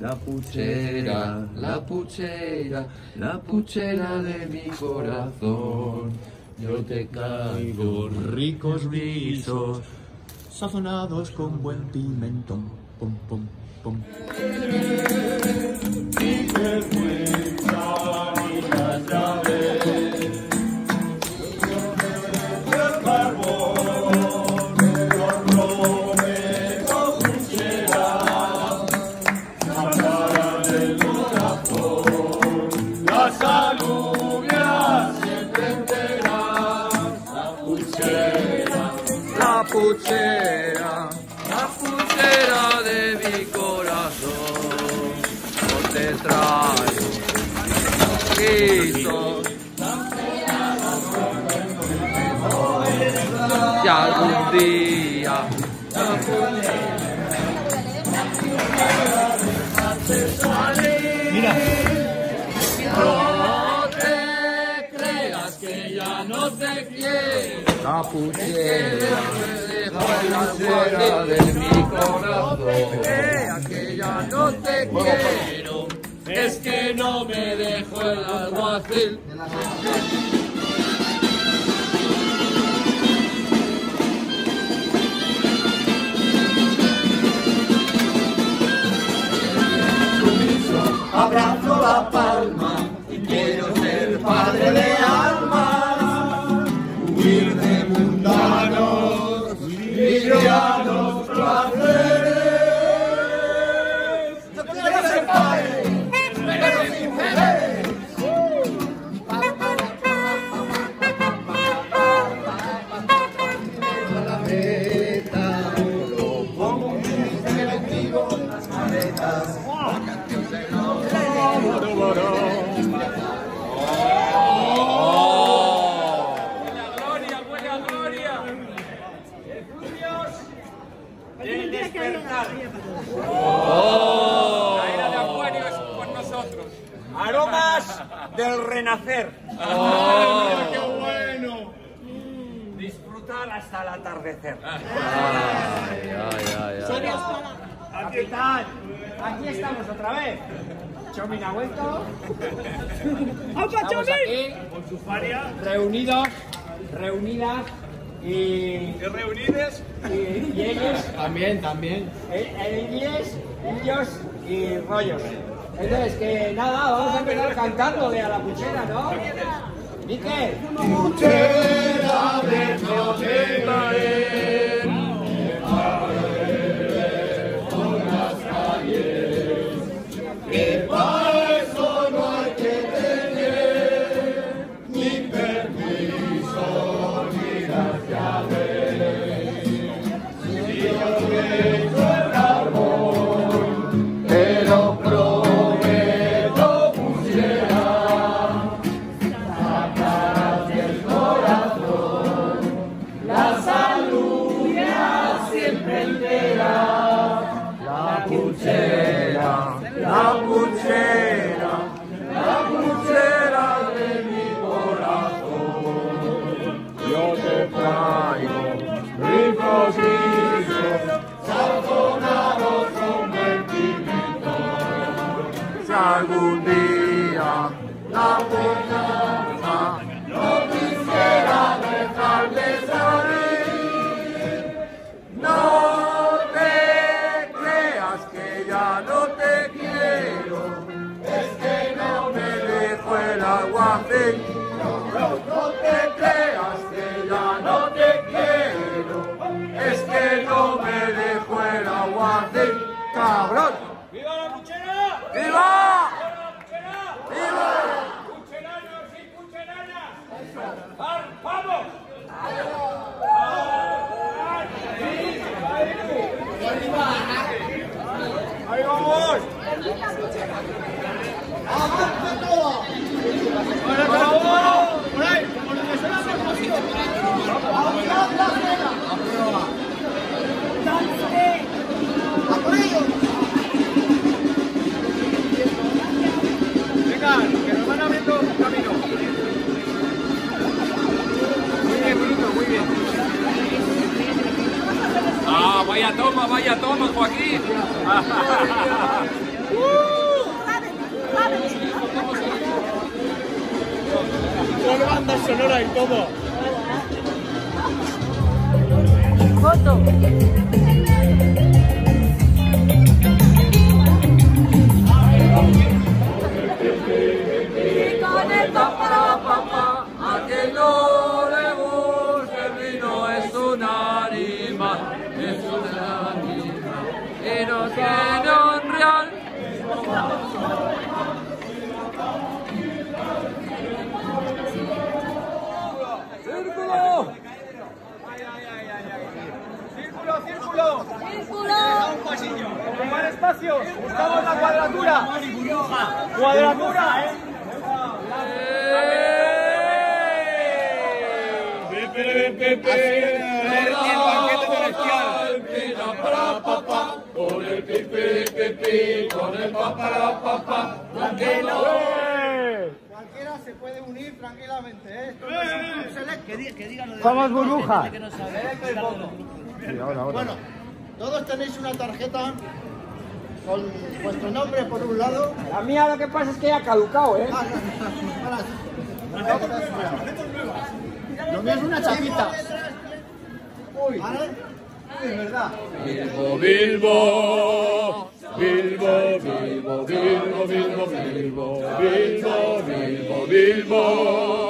la puchera, la puchera, la puchera de mi corazón. Yo te caigo ricos guisos, sazonados con buen pimentón. Pum, pum, pum. Si algún día Mira, no te creas que ya no te quiero. la de mi corazón. Crea que ya no te quiero. Es que no me dejo el alguacil. 아, despertar. La era de Acuario es con nosotros. Aromas del renacer. ¡Qué bueno! Disfrutar hasta el atardecer. Ay, ay, ay, ay. Capitán, aquí estamos otra vez. Chomin ha vuelto. Estamos aquí con su faria. Reunidos, reunidas y. ¿Y reunides? Y, y ellos. También, también. ellos, ellos y rollos. Entonces, que nada, vamos a empezar cantando de a la puchera, ¿no? Miquel. Puchera de enterar. Foto. espacio. Buscamos la cuadratura. Cuadratura. Con el pipi, con el papá, papá, Cualquiera se puede unir tranquilamente, ¿eh? Que, diga, que diga lo de Somos burbuja. Que no sabe, que no. Sí. Bueno, todos tenéis una tarjeta con vuestro nombre por un lado. La mía lo que pasa es que ya ha caducado, ¿eh? Ah, lo mío es una chapita. Uy, Uy, verdad. Bilbo, Bilbo. Bilbo, Bilbo, Bilbo, Bilbo, Bilbo, Bilbo, Bilbo, Bilbo.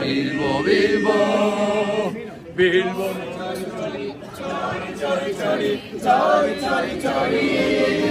Bilbo, Bilbo, Bilbo. Tori,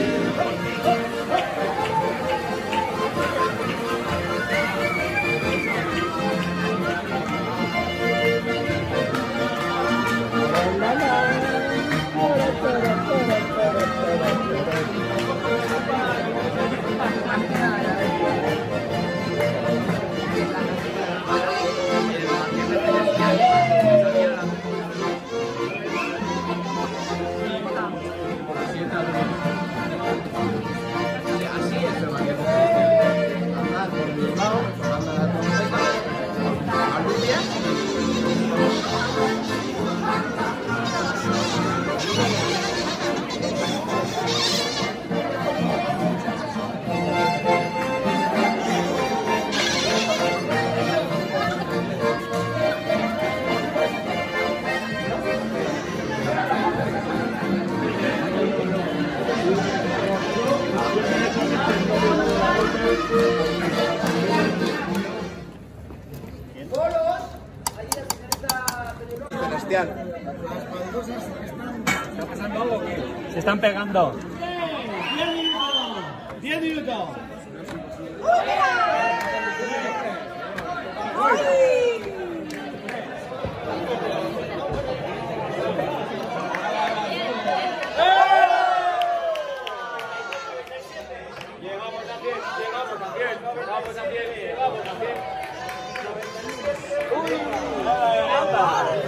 especial. ¿Está pasando algo Se están pegando. 10 minutos. Vamos también, vamos también. ¡Uy!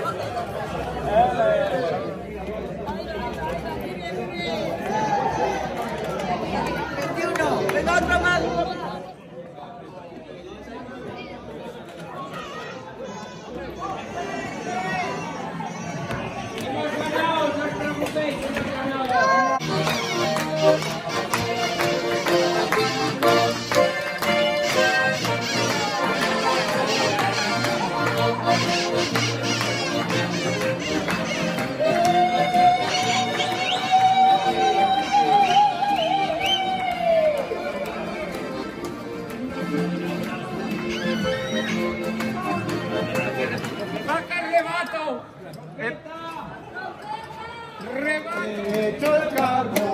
Amen. cargo.